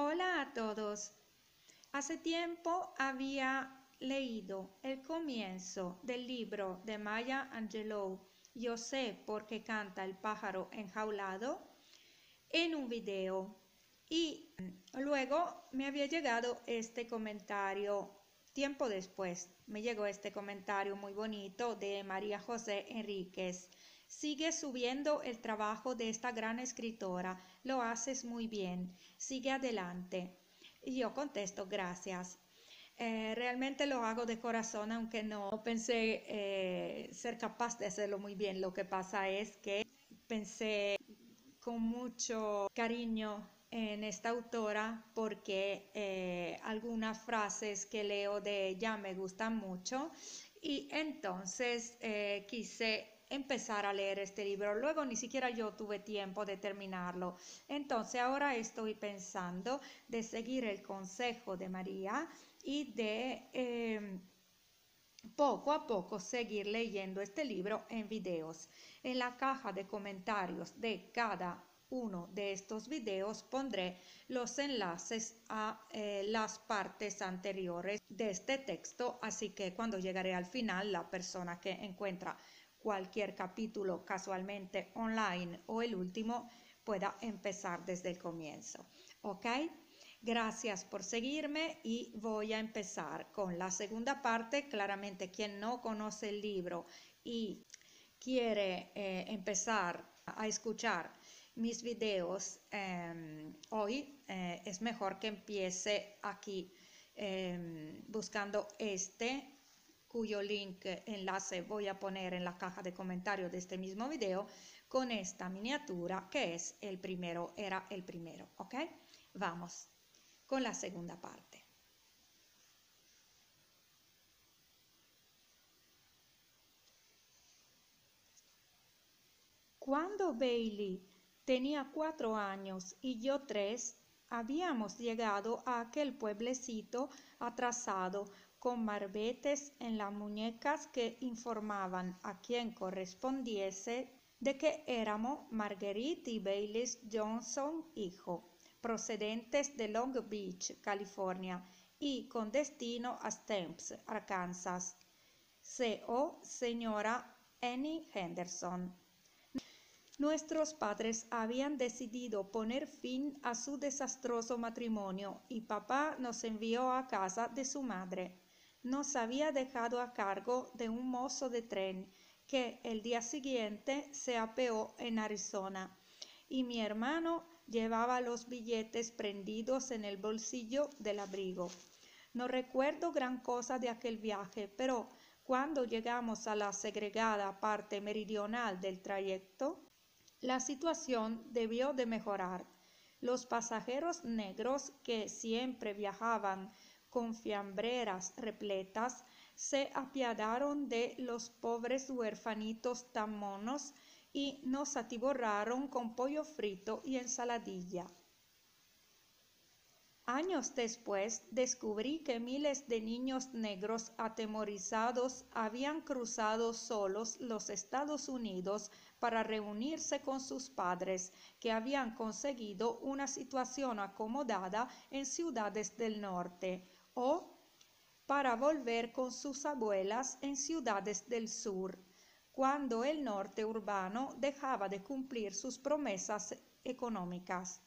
Hola a todos. Hace tiempo había leído el comienzo del libro de Maya Angelou, Yo sé por qué canta el pájaro enjaulado, en un video. Y luego me había llegado este comentario tiempo después. Me llegó este comentario muy bonito de María José Enríquez. Sigue subiendo el trabajo de esta gran escritora. Lo haces muy bien. Sigue adelante. Y yo contesto, gracias. Eh, realmente lo hago de corazón, aunque no pensé eh, ser capaz de hacerlo muy bien. Lo que pasa es que pensé con mucho cariño en esta autora porque eh, algunas frases que leo de ella me gustan mucho y entonces quise empezar a leer este libro. Luego ni siquiera yo tuve tiempo de terminarlo. Entonces ahora estoy pensando de seguir el consejo de María y de em, poco a poco seguir leyendo este libro en videos. En la caja de comentarios de cada uno de estos videos pondré los enlaces a eh, las partes anteriores de este texto, así que cuando llegaré al final la persona que encuentra cualquier capítulo casualmente online o el último pueda empezar desde el comienzo. ¿Ok? Gracias por seguirme y voy a empezar con la segunda parte. Claramente quien no conoce el libro y quiere eh, empezar a escuchar mis videos em, hoy, eh, es mejor que empiece aquí em, buscando este cuyo link, enlace voy a poner en la caja de comentarios de este mismo video con esta miniatura que es el primero, era el primero, ¿ok? Vamos con la segunda parte. Cuando Bailey tenía cuatro años y yo tres, habíamos llegado a aquel pueblecito atrasado con marbetes en las muñecas que informaban a quien correspondiese de que éramos Marguerite y Baylis Johnson hijo, procedentes de Long Beach, California, y con destino a Stamps, Arkansas. C.O. Señora Annie Henderson. Nuestros padres habían decidido poner fin a su desastroso matrimonio y papá nos envió a casa de su madre nos había dejado a cargo de un mozo de tren que el día siguiente se apeó en Arizona y mi hermano llevaba los billetes prendidos en el bolsillo del abrigo. No recuerdo gran cosa de aquel viaje, pero cuando llegamos a la segregada parte meridional del trayecto, la situación debió de mejorar. Los pasajeros negros que siempre viajaban con fiambreras repletas, se apiadaron de los pobres huerfanitos tan monos y nos atiborraron con pollo frito y ensaladilla. Años después descubrí que miles de niños negros atemorizados habían cruzado solos los Estados Unidos para reunirse con sus padres, que habían conseguido una situación acomodada en ciudades del norte, o para volver con sus abuelas en ciudades del sur, cuando el norte urbano dejaba de cumplir sus promesas económicas.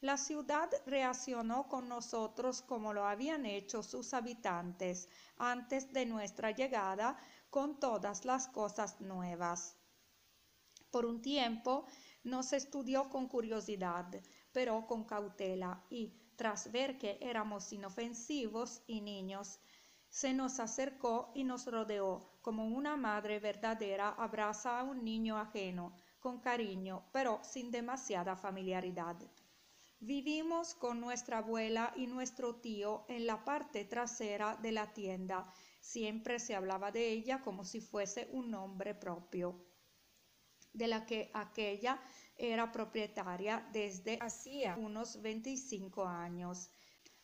La ciudad reaccionó con nosotros como lo habían hecho sus habitantes antes de nuestra llegada con todas las cosas nuevas. Por un tiempo nos estudió con curiosidad, pero con cautela y tras ver que éramos inofensivos y niños, se nos acercó y nos rodeó como una madre verdadera abraza a un niño ajeno, con cariño, pero sin demasiada familiaridad. Vivimos con nuestra abuela y nuestro tío en la parte trasera de la tienda. Siempre se hablaba de ella como si fuese un nombre propio, de la que aquella era propietaria desde hacía unos 25 años.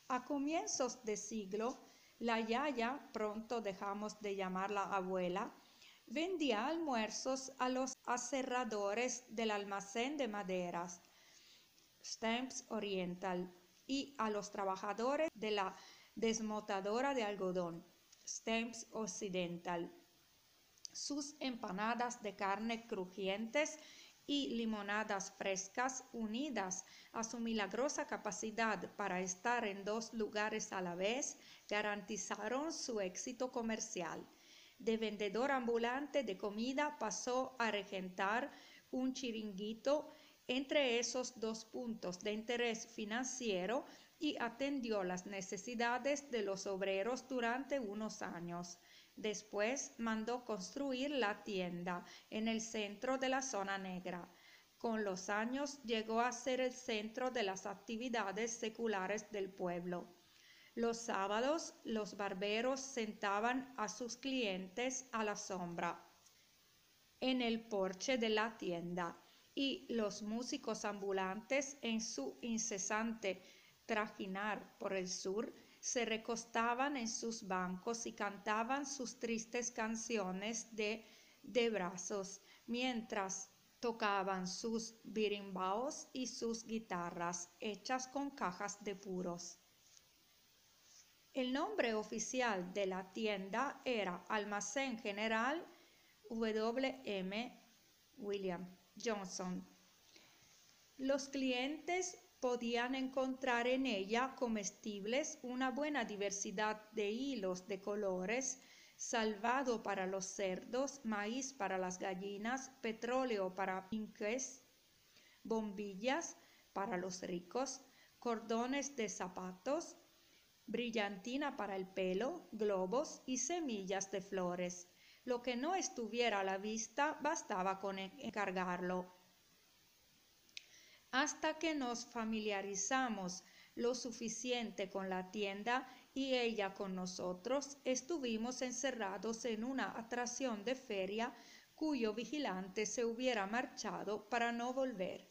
A comienzos de siglo, la Yaya, pronto dejamos de llamarla abuela, vendía almuerzos a los aserradores del almacén de maderas, Stamps Oriental, y a los trabajadores de la desmotadora de algodón, Stamps Occidental. Sus empanadas de carne crujientes y limonadas frescas unidas a su milagrosa capacidad para estar en dos lugares a la vez garantizaron su éxito comercial. De vendedor ambulante de comida pasó a regentar un chiringuito entre esos dos puntos de interés financiero y atendió las necesidades de los obreros durante unos años. Después mandó construir la tienda en el centro de la zona negra. Con los años llegó a ser el centro de las actividades seculares del pueblo. Los sábados los barberos sentaban a sus clientes a la sombra en el porche de la tienda y los músicos ambulantes en su incesante trajinar por el sur se recostaban en sus bancos y cantaban sus tristes canciones de, de brazos, mientras tocaban sus birimbaos y sus guitarras hechas con cajas de puros. El nombre oficial de la tienda era Almacén General W.M. William Johnson. Los clientes podían encontrar en ella comestibles una buena diversidad de hilos de colores, salvado para los cerdos, maíz para las gallinas, petróleo para pinques, bombillas para los ricos, cordones de zapatos, brillantina para el pelo, globos y semillas de flores. Lo que no estuviera a la vista bastaba con encargarlo hasta que nos familiarizamos lo suficiente con la tienda y ella con nosotros, estuvimos encerrados en una atracción de feria cuyo vigilante se hubiera marchado para no volver.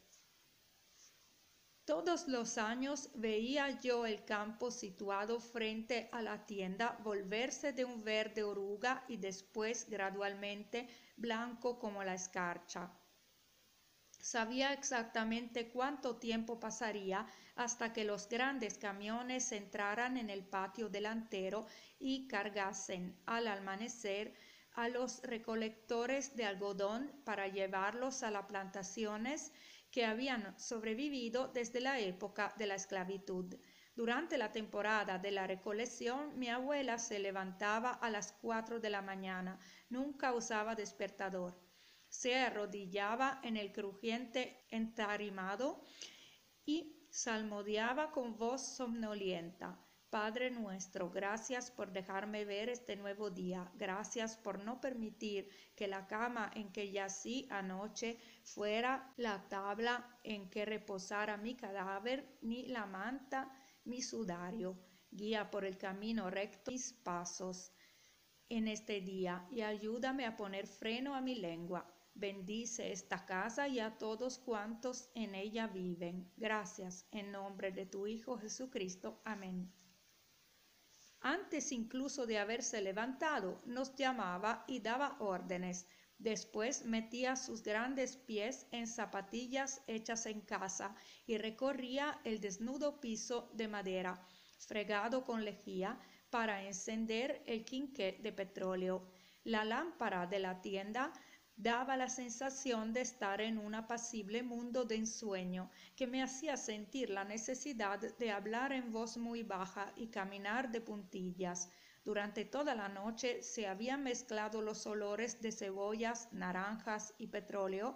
Todos los años veía yo el campo situado frente a la tienda volverse de un verde oruga y después gradualmente blanco como la escarcha. Sabía exactamente cuánto tiempo pasaría hasta que los grandes camiones entraran en el patio delantero y cargasen al amanecer a los recolectores de algodón para llevarlos a las plantaciones que habían sobrevivido desde la época de la esclavitud. Durante la temporada de la recolección, mi abuela se levantaba a las cuatro de la mañana, nunca usaba despertador se arrodillaba en el crujiente entarimado y salmodiaba con voz somnolienta. Padre nuestro, gracias por dejarme ver este nuevo día. Gracias por no permitir que la cama en que yací anoche fuera la tabla en que reposara mi cadáver, ni la manta, mi sudario. Guía por el camino recto mis pasos en este día y ayúdame a poner freno a mi lengua. Bendice esta casa y a todos cuantos en ella viven. Gracias en nombre de tu Hijo Jesucristo. Amén. Antes incluso de haberse levantado, nos llamaba y daba órdenes. Después metía sus grandes pies en zapatillas hechas en casa y recorría el desnudo piso de madera, fregado con lejía, para encender el quinqué de petróleo. La lámpara de la tienda daba la sensación de estar en un apacible mundo de ensueño que me hacía sentir la necesidad de hablar en voz muy baja y caminar de puntillas. Durante toda la noche se habían mezclado los olores de cebollas, naranjas y petróleo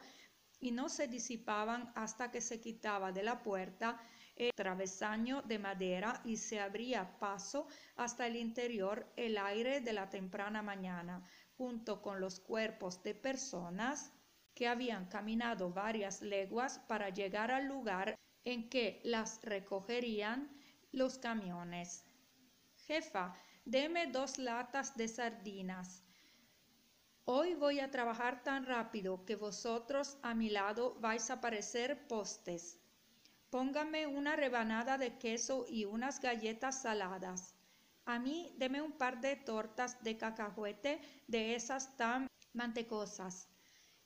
y no se disipaban hasta que se quitaba de la puerta el travesaño de madera y se abría paso hasta el interior el aire de la temprana mañana junto con los cuerpos de personas que habían caminado varias leguas para llegar al lugar en que las recogerían los camiones. Jefa, deme dos latas de sardinas. Hoy voy a trabajar tan rápido que vosotros a mi lado vais a parecer postes. Póngame una rebanada de queso y unas galletas saladas. A mí deme un par de tortas de cacahuete de esas tan mantecosas.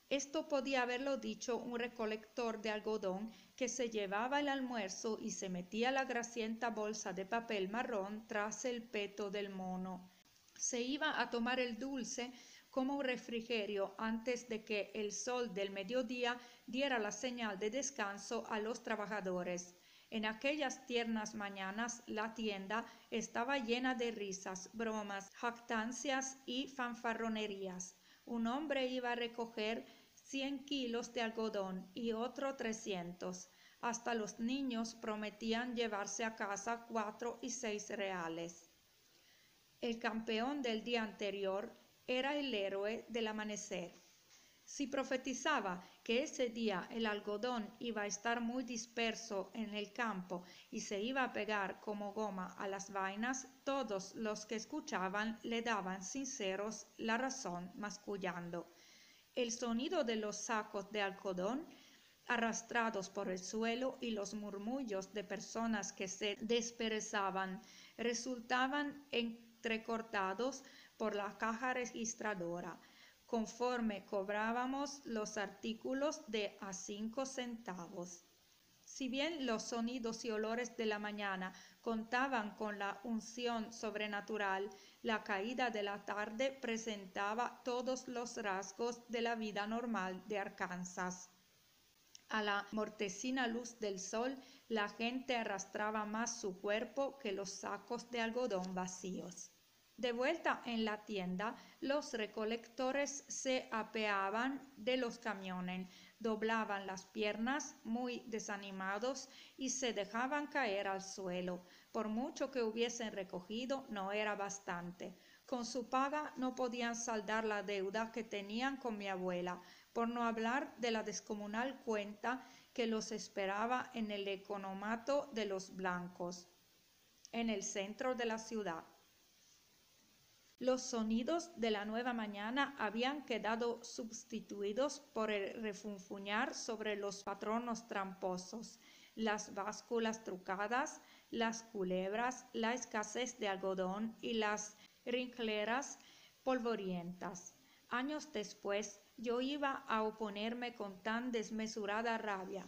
Esto podía haberlo dicho un recolector de algodón que se llevaba el almuerzo y se metía la grasienta bolsa de papel marrón tras el peto del mono. Se iba a tomar el dulce como un refrigerio antes de que el sol del mediodía diera la señal de descanso a los trabajadores. En aquellas tiernas mañanas la tienda estaba llena de risas, bromas, jactancias y fanfarronerías. Un hombre iba a recoger cien kilos de algodón y otro trescientos. Hasta los niños prometían llevarse a casa cuatro y seis reales. El campeón del día anterior era el héroe del amanecer. Si profetizaba que ese día el algodón iba a estar muy disperso en el campo y se iba a pegar como goma a las vainas, todos los que escuchaban le daban sinceros la razón mascullando. El sonido de los sacos de algodón arrastrados por el suelo y los murmullos de personas que se desperezaban resultaban entrecortados por la caja registradora conforme cobrábamos los artículos de a cinco centavos. Si bien los sonidos y olores de la mañana contaban con la unción sobrenatural, la caída de la tarde presentaba todos los rasgos de la vida normal de Arkansas. A la mortecina luz del sol, la gente arrastraba más su cuerpo que los sacos de algodón vacíos. De vuelta en la tienda, los recolectores se apeaban de los camiones, doblaban las piernas muy desanimados y se dejaban caer al suelo. Por mucho que hubiesen recogido, no era bastante. Con su paga no podían saldar la deuda que tenían con mi abuela, por no hablar de la descomunal cuenta que los esperaba en el economato de los blancos, en el centro de la ciudad. Los sonidos de la nueva mañana habían quedado sustituidos por el refunfuñar sobre los patronos tramposos, las básculas trucadas, las culebras, la escasez de algodón y las rincleras polvorientas. Años después yo iba a oponerme con tan desmesurada rabia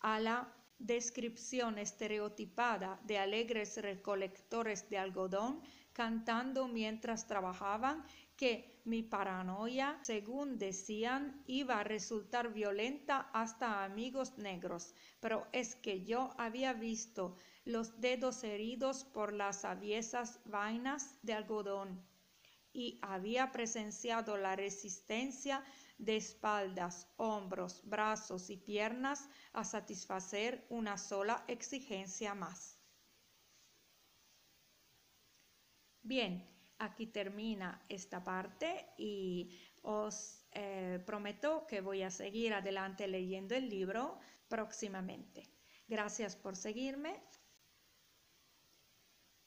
a la descripción estereotipada de alegres recolectores de algodón cantando mientras trabajaban que mi paranoia, según decían, iba a resultar violenta hasta amigos negros, pero es que yo había visto los dedos heridos por las aviesas vainas de algodón y había presenciado la resistencia de espaldas, hombros, brazos y piernas a satisfacer una sola exigencia más. Bien, aquí termina esta parte y os eh, prometo que voy a seguir adelante leyendo el libro próximamente. Gracias por seguirme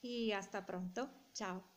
y hasta pronto. Chao.